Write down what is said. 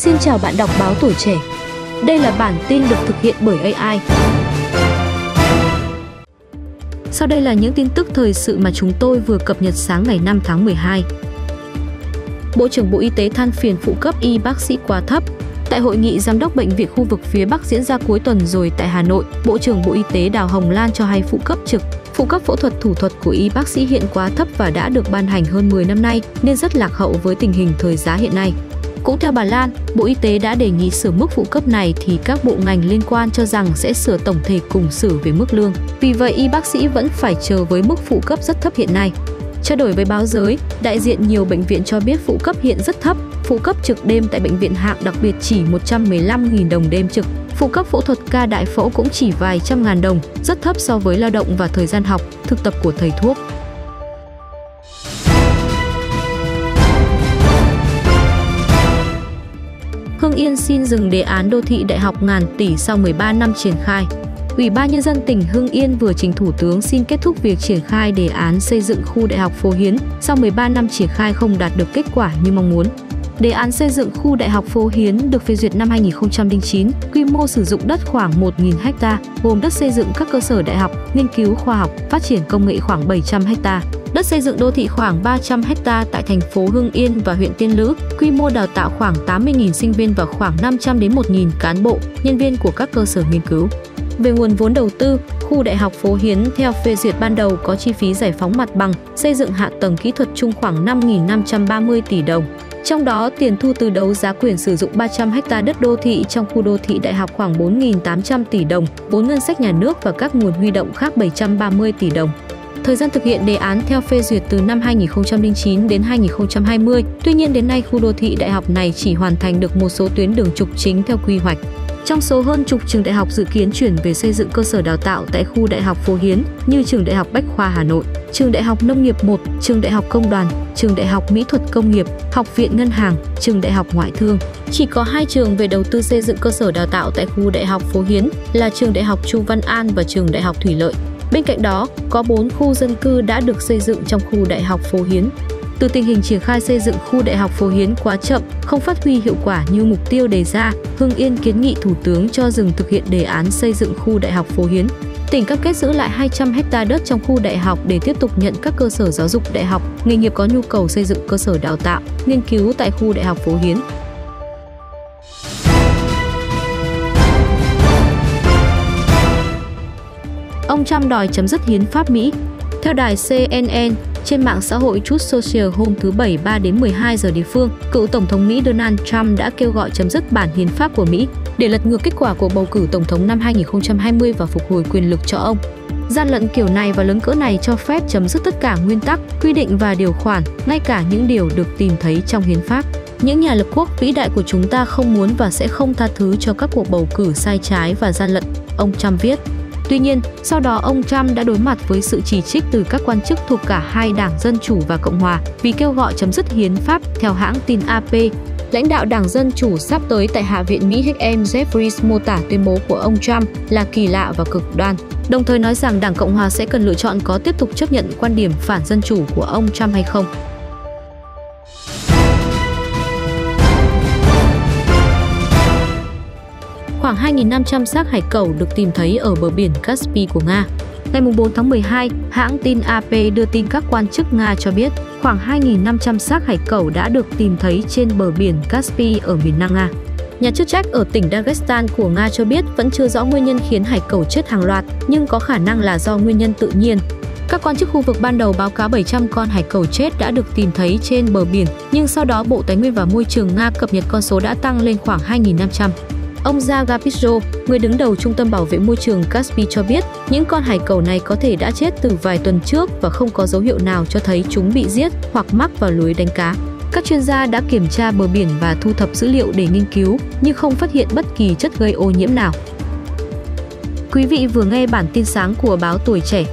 Xin chào bạn đọc báo tuổi trẻ. Đây là bản tin được thực hiện bởi AI. Sau đây là những tin tức thời sự mà chúng tôi vừa cập nhật sáng ngày 5 tháng 12. Bộ trưởng Bộ Y tế than phiền phụ cấp y bác sĩ quá thấp. Tại hội nghị giám đốc bệnh viện khu vực phía Bắc diễn ra cuối tuần rồi tại Hà Nội, Bộ trưởng Bộ Y tế Đào Hồng Lan cho hay phụ cấp trực Phụ cấp phẫu thuật thủ thuật của y bác sĩ hiện quá thấp và đã được ban hành hơn 10 năm nay nên rất lạc hậu với tình hình thời giá hiện nay. Cũng theo bà Lan, Bộ Y tế đã đề nghị sửa mức phụ cấp này thì các bộ ngành liên quan cho rằng sẽ sửa tổng thể cùng xử về mức lương. Vì vậy, y bác sĩ vẫn phải chờ với mức phụ cấp rất thấp hiện nay. Trao đổi với báo giới, đại diện nhiều bệnh viện cho biết phụ cấp hiện rất thấp, phụ cấp trực đêm tại bệnh viện hạng đặc biệt chỉ 115.000 đồng đêm trực. Phụ cấp phẫu thuật ca đại phẫu cũng chỉ vài trăm ngàn đồng, rất thấp so với lao động và thời gian học, thực tập của thầy thuốc. Hưng Yên xin dừng đề án đô thị đại học ngàn tỷ sau 13 năm triển khai. Ủy ban Nhân dân tỉnh Hưng Yên vừa trình Thủ tướng xin kết thúc việc triển khai đề án xây dựng khu đại học Phố Hiến sau 13 năm triển khai không đạt được kết quả như mong muốn. Đề án xây dựng khu Đại học Phố Hiến được phê duyệt năm 2009, quy mô sử dụng đất khoảng 1.000 ha, gồm đất xây dựng các cơ sở đại học, nghiên cứu khoa học, phát triển công nghệ khoảng 700 ha, đất xây dựng đô thị khoảng 300 ha tại thành phố Hưng Yên và huyện Tiên Lữ, quy mô đào tạo khoảng 80.000 sinh viên và khoảng 500 đến 1.000 cán bộ, nhân viên của các cơ sở nghiên cứu. Về nguồn vốn đầu tư, khu Đại học Phố Hiến theo phê duyệt ban đầu có chi phí giải phóng mặt bằng, xây dựng hạ tầng kỹ thuật chung khoảng 5.530 tỷ đồng. Trong đó, tiền thu từ đấu giá quyền sử dụng 300 ha đất đô thị trong khu đô thị đại học khoảng 4.800 tỷ đồng, vốn ngân sách nhà nước và các nguồn huy động khác 730 tỷ đồng. Thời gian thực hiện đề án theo phê duyệt từ năm 2009 đến 2020, tuy nhiên đến nay khu đô thị đại học này chỉ hoàn thành được một số tuyến đường trục chính theo quy hoạch. Trong số hơn chục trường đại học dự kiến chuyển về xây dựng cơ sở đào tạo tại khu Đại học Phố Hiến như Trường Đại học Bách khoa Hà Nội, Trường Đại học Nông nghiệp 1, Trường Đại học Công đoàn, Trường Đại học Mỹ thuật Công nghiệp, Học viện Ngân hàng, Trường Đại học Ngoại thương. Chỉ có hai trường về đầu tư xây dựng cơ sở đào tạo tại khu Đại học Phố Hiến là Trường Đại học Chu Văn An và Trường Đại học Thủy Lợi. Bên cạnh đó, có 4 khu dân cư đã được xây dựng trong khu Đại học Phố Hiến. Từ tình hình triển khai xây dựng khu Đại học Phố Hiến quá chậm, không phát huy hiệu quả như mục tiêu đề ra, Hưng Yên kiến nghị Thủ tướng cho dừng thực hiện đề án xây dựng khu Đại học Phố Hiến. Tỉnh cam kết giữ lại 200 ha đất trong khu đại học để tiếp tục nhận các cơ sở giáo dục đại học, nghề nghiệp có nhu cầu xây dựng cơ sở đào tạo, nghiên cứu tại khu Đại học Phố Hiến. Ông Trump đòi chấm dứt hiến pháp Mỹ. Theo đài CNN, trên mạng xã hội Truth Social hôm thứ Bảy 3 đến 12 giờ địa phương, cựu Tổng thống Mỹ Donald Trump đã kêu gọi chấm dứt bản hiến pháp của Mỹ để lật ngược kết quả của bầu cử Tổng thống năm 2020 và phục hồi quyền lực cho ông. Gian lận kiểu này và lớn cỡ này cho phép chấm dứt tất cả nguyên tắc, quy định và điều khoản, ngay cả những điều được tìm thấy trong hiến pháp. Những nhà lập quốc vĩ đại của chúng ta không muốn và sẽ không tha thứ cho các cuộc bầu cử sai trái và gian lận, ông Trump viết. Tuy nhiên, sau đó ông Trump đã đối mặt với sự chỉ trích từ các quan chức thuộc cả hai đảng Dân Chủ và Cộng Hòa vì kêu gọi chấm dứt hiến pháp theo hãng tin AP. Lãnh đạo Đảng Dân Chủ sắp tới tại Hạ viện Mỹ HM Jeffries mô tả tuyên bố của ông Trump là kỳ lạ và cực đoan, đồng thời nói rằng Đảng Cộng Hòa sẽ cần lựa chọn có tiếp tục chấp nhận quan điểm phản dân chủ của ông Trump hay không. Khoảng 2.500 xác hải cẩu được tìm thấy ở bờ biển Caspi của Nga. Ngày 4 tháng 12, hãng tin AP đưa tin các quan chức Nga cho biết khoảng 2.500 xác hải cẩu đã được tìm thấy trên bờ biển Caspi ở miền Nam Nga. Nhà chức trách ở tỉnh Dagestan của Nga cho biết vẫn chưa rõ nguyên nhân khiến hải cẩu chết hàng loạt, nhưng có khả năng là do nguyên nhân tự nhiên. Các quan chức khu vực ban đầu báo cáo 700 con hải cẩu chết đã được tìm thấy trên bờ biển, nhưng sau đó Bộ Tài nguyên và Môi trường Nga cập nhật con số đã tăng lên khoảng 2.500. Ông Zagapizzo, người đứng đầu Trung tâm Bảo vệ Môi trường Caspi cho biết, những con hải cẩu này có thể đã chết từ vài tuần trước và không có dấu hiệu nào cho thấy chúng bị giết hoặc mắc vào lưới đánh cá. Các chuyên gia đã kiểm tra bờ biển và thu thập dữ liệu để nghiên cứu, nhưng không phát hiện bất kỳ chất gây ô nhiễm nào. Quý vị vừa nghe bản tin sáng của báo Tuổi Trẻ